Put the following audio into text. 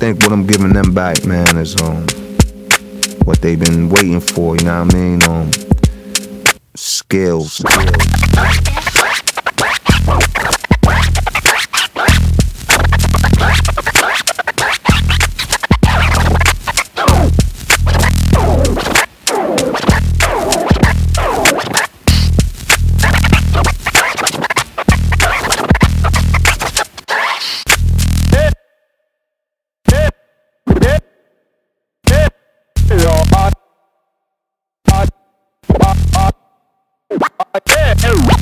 think what I'm giving them back, man, is um what they've been waiting for. You know what I mean? Um, skills. Yeah.